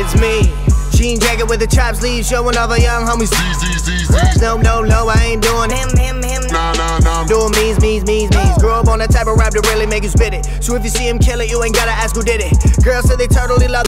It's me, jean jacket with the chop sleeves, showing off a young homies. Zz z z. No, no, no, I ain't doing him, him, him. Nah, nah, nah. Doing means, means, means. On that type of rap to really make you spit it. So if you see him kill it, you ain't gotta ask who did it. Girls say they totally love.